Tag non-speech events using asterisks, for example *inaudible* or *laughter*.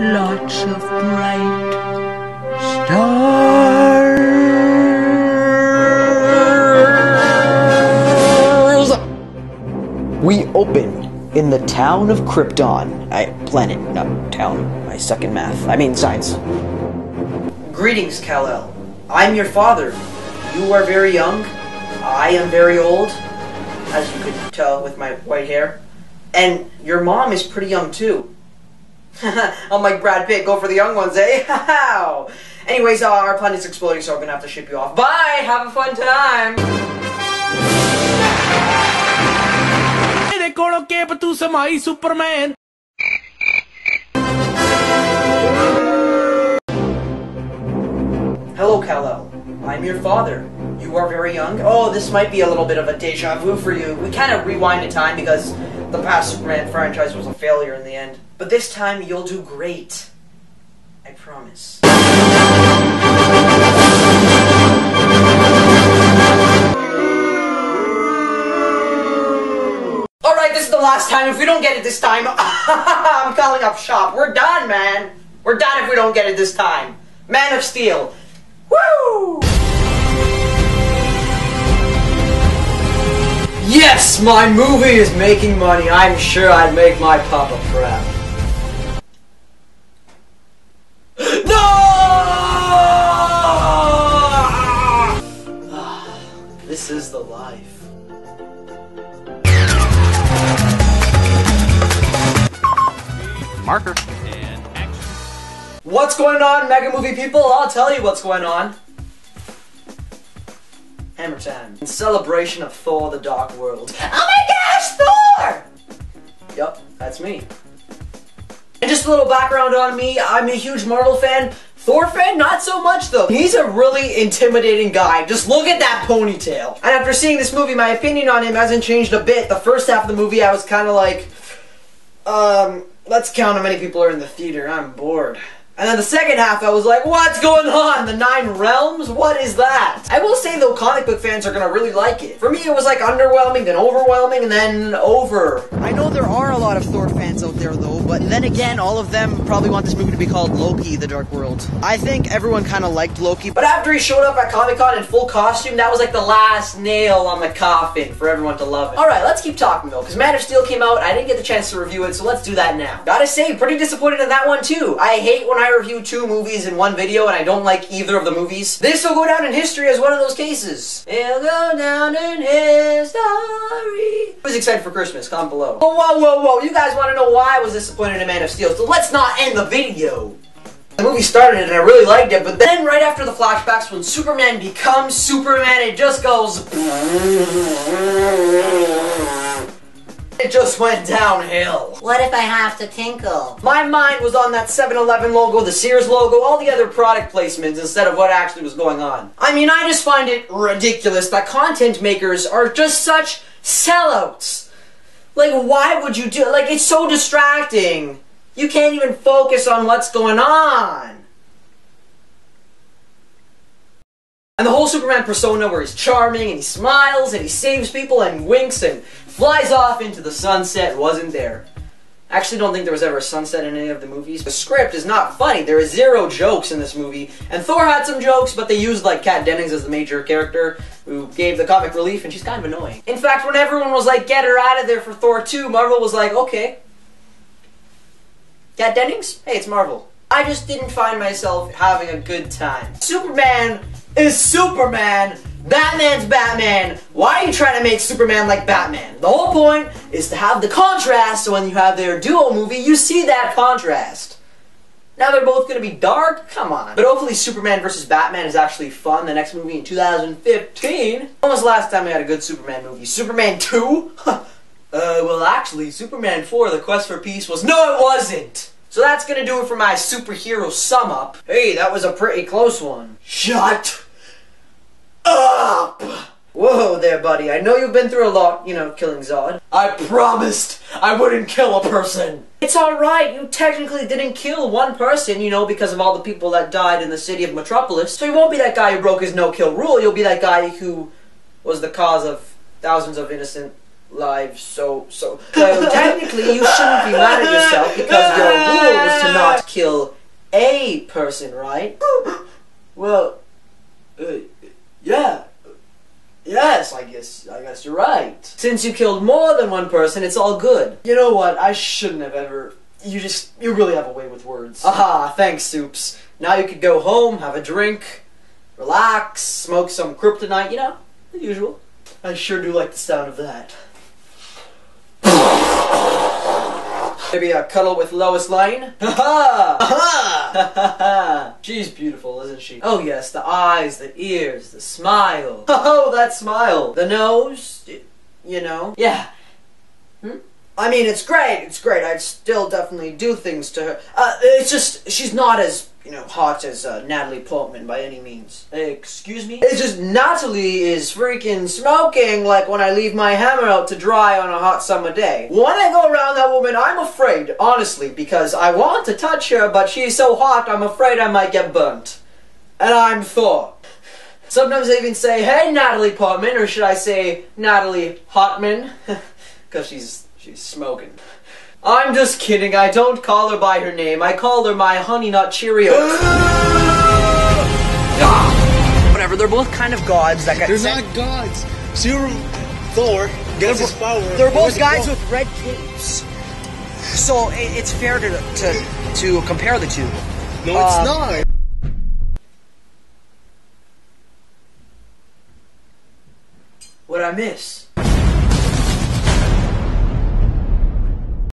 lots of bright stars. We open in the town of Krypton. I planet, not town. I suck in math. I mean science. Greetings, Kal-El. I'm your father. You are very young. I am very old, as you could tell with my white hair. And your mom is pretty young too. *laughs* I'm like Brad Pitt, go for the young ones, eh? *laughs* Anyways, uh, our planet's exploding, so I'm gonna have to ship you off. Bye! Have a fun time! Superman. Hello, Kal-El. I'm your father. You are very young. Oh, this might be a little bit of a deja vu for you. We kind of rewind the time because the past Superman franchise was a failure in the end. But this time, you'll do great. I promise. Alright, this is the last time. If we don't get it this time, *laughs* I'm calling up shop. We're done, man. We're done if we don't get it this time. Man of Steel. Woo! Yes, my movie is making money. I'm sure I'd make my papa proud. No! This is the life. Marker. And action. What's going on, Mega Movie people? I'll tell you what's going on. Hammer time. In celebration of Thor the Dark World. Oh my gosh, Thor! Yup, that's me. A little background on me, I'm a huge Marvel fan. Thor fan, not so much though. He's a really intimidating guy. Just look at that ponytail. And after seeing this movie, my opinion on him hasn't changed a bit. The first half of the movie, I was kind of like, um, let's count how many people are in the theater. I'm bored. And then the second half, I was like, what's going on? The Nine Realms? What is that? I will say, though, comic book fans are gonna really like it. For me, it was like underwhelming, then overwhelming, and then over. I know there are a lot of Thor fans out there though, but then again, all of them probably want this movie to be called Loki the Dark World. I think everyone kind of liked Loki, But after he showed up at Comic Con in full costume, that was like the last nail on the coffin for everyone to love it. Alright, let's keep talking though, because Man of Steel came out, I didn't get the chance to review it, so let's do that now. Gotta say, pretty disappointed in that one too. I hate when I review two movies in one video and I don't like either of the movies. This will go down in history as one of those cases. It'll go down in history. Who's excited for Christmas? Comment below. Whoa, whoa, whoa, whoa. You guys want to know why I was disappointed in Man of Steel, so let's not end the video. The movie started and I really liked it, but then right after the flashbacks, when Superman becomes Superman, it just goes. It just went downhill. What if I have to tinkle? My mind was on that 7 Eleven logo, the Sears logo, all the other product placements instead of what actually was going on. I mean, I just find it ridiculous that content makers are just such sellouts. Like, why would you do it? Like, it's so distracting. You can't even focus on what's going on. And the whole Superman persona where he's charming and he smiles and he saves people and winks and flies off into the sunset wasn't there. I actually don't think there was ever a sunset in any of the movies. The script is not funny. There is zero jokes in this movie. And Thor had some jokes, but they used like Kat Dennings as the major character who gave the comic relief and she's kind of annoying. In fact, when everyone was like, get her out of there for Thor 2, Marvel was like, okay. Kat Dennings? Hey, it's Marvel. I just didn't find myself having a good time. Superman is Superman. Batman's Batman. Why are you trying to make Superman like Batman? The whole point is to have the contrast so when you have their duo movie, you see that contrast. Now they're both going to be dark? Come on. But hopefully Superman vs. Batman is actually fun. The next movie in 2015. When was the last time we had a good Superman movie? Superman 2? *laughs* uh, well actually, Superman 4, The Quest for Peace was- No, it wasn't! So that's gonna do it for my superhero sum up. Hey, that was a pretty close one. Shut up! Whoa there, buddy. I know you've been through a lot, you know, killing Zod. I promised I wouldn't kill a person. It's alright, you technically didn't kill one person, you know, because of all the people that died in the city of Metropolis. So you won't be that guy who broke his no-kill rule, you'll be that guy who was the cause of thousands of innocent lives, so, so... So *laughs* technically you shouldn't be mad at yourself because your rule was to not kill a person, right? *laughs* well, uh, yeah. Yes, I guess I guess you're right. Since you killed more than one person, it's all good. You know what? I shouldn't have ever. You just you really have a way with words. Aha, thanks, Soups. Now you could go home, have a drink, relax, smoke some kryptonite, you know, the usual. I sure do like the sound of that. Maybe a cuddle with Lois Lane? *laughs* Ha ha! *laughs* She's beautiful, isn't she? Oh yes, the eyes, the ears, the smile. *laughs* Oh, that smile. The nose, you know? Yeah. Hmm? I mean, it's great, it's great. I'd still definitely do things to her. Uh, it's just, she's not as, you know, hot as uh, Natalie Portman by any means. Excuse me? It's just Natalie is freaking smoking like when I leave my hammer out to dry on a hot summer day. When I go around that woman, I'm afraid, honestly, because I want to touch her, but she's so hot, I'm afraid I might get burnt. And I'm Thor. Sometimes I even say, hey, Natalie Portman, or should I say, Natalie Hotman? *laughs* Because she's, she's smoking. I'm just kidding, I don't call her by her name. I call her my Honey Nut Cheerios. *gasps* Whatever, they're both kind of gods that got They're sent- not gods. Super Thor gets his power. They're both Where's guys with red capes. So i it's fair to to to compare the two. No, it's um, not. What I miss?